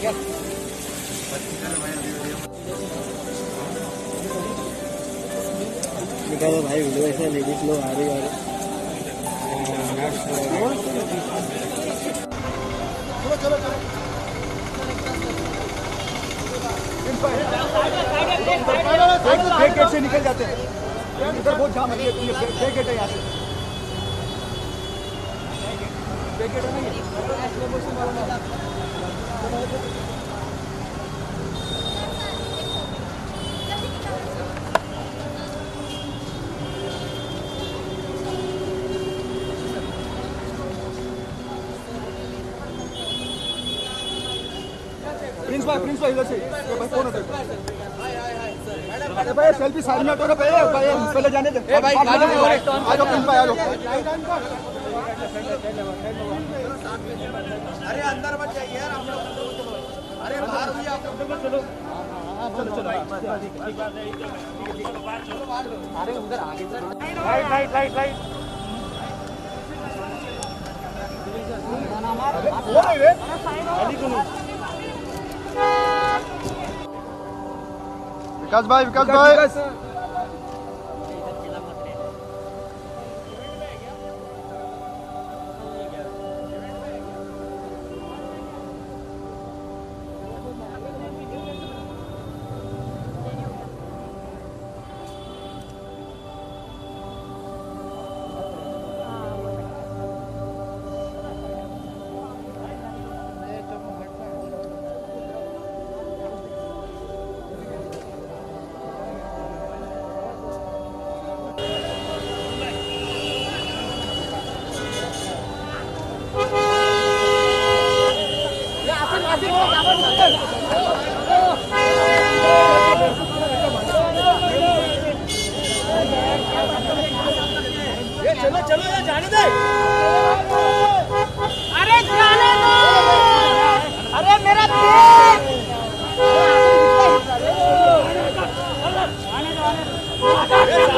क्या? निकालो भाई वीडियो ऐसे लेडीज़ लोग आ रही आ गेट से निकल जाते हैं। इधर बहुत जाम है गेट है यहाँ से। है ना ये स्लो मोशन वाला ना प्रिंस भाई प्रिंस भाई इधर से। ये भाई कौन है। अरे भाई सेल्फी साइड में हटो ना भाई भाई पहले जाने दे। भाई, आ जाओ प्रिंस भाई आ जाओ अरे अंदर मत जाइए यार आप लोग अरे बाहर भी आप लोग चलो। अरे उधर आगे लाइट लाइट लाइट लाइट। है विकास भाई विकास भाई। चलो चलो ना जाने दे। अरे जाने दो। अरे मेरा पेट ओ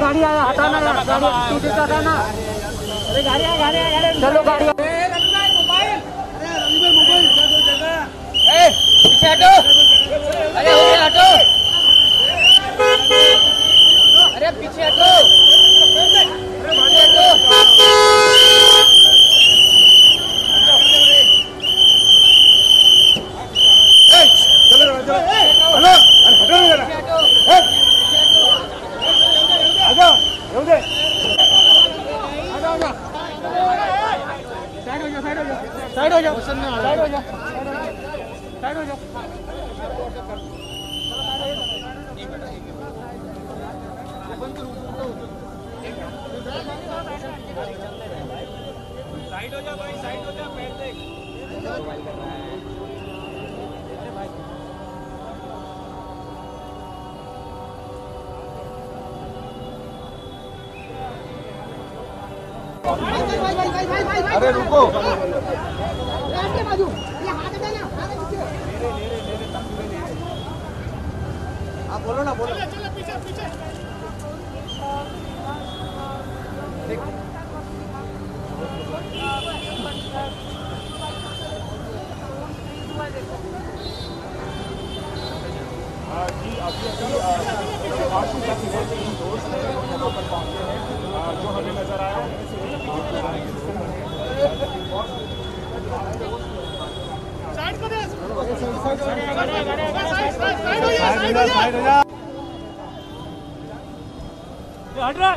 गाड़ी आया हटाना यार गाड़ी टूटी हटाना अरे गाड़ी आया गाड़ी आया गाड़ी चलो गाड़ी पीछे हटो अरे हो गया हटो अरे पीछे हटो पीछे हटो चलो चलो हेलो अरे हटो ना जरा ए आ जाओ येऊ दे आ जाओ आ जाओ साइड हो जाओ। साइड हो जाओ। साइड हो जाओ। साइड हो जाओ। साइड हो जाओ। अरे रुको। आप बोलो ना, बोलो। पीछे पीछे जी, अभी अभी आशु का दोस्त है पर पहुँचे हैं। हट रहा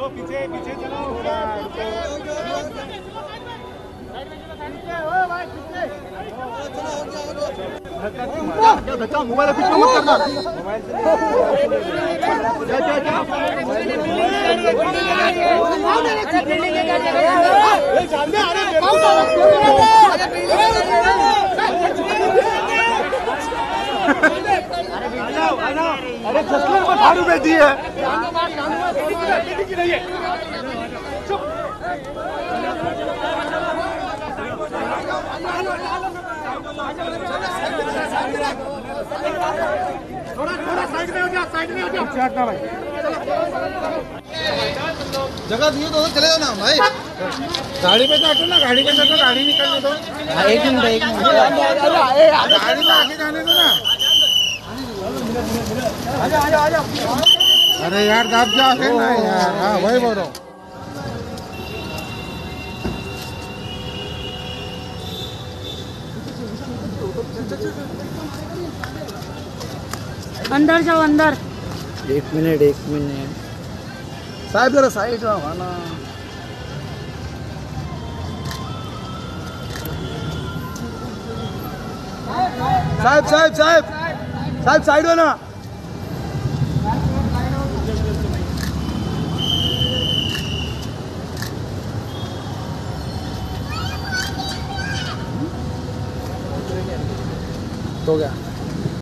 चलो पीछे पीछे चलो बच्चा मोबाइल क्यों मत करना अरे जसलीन को झाड़ू बेची है जगह दिए तो चले जाओ ना भाई गाड़ी पे बैठो ना गाड़ी पे बैठो गाड़ी निकलने दो एक मिनट एक मिनट गाड़ी में आगे जाने दो ना अरे यार दाब जा है ना यार? हाँ वही बोल रहा हूँ। अंदर जाओ अंदर। एक मिनिट एक मिनिट। साहेब जरा साईड राहा ना? साहेब साहेब साहेब साहेब साईड हो ना? हो गया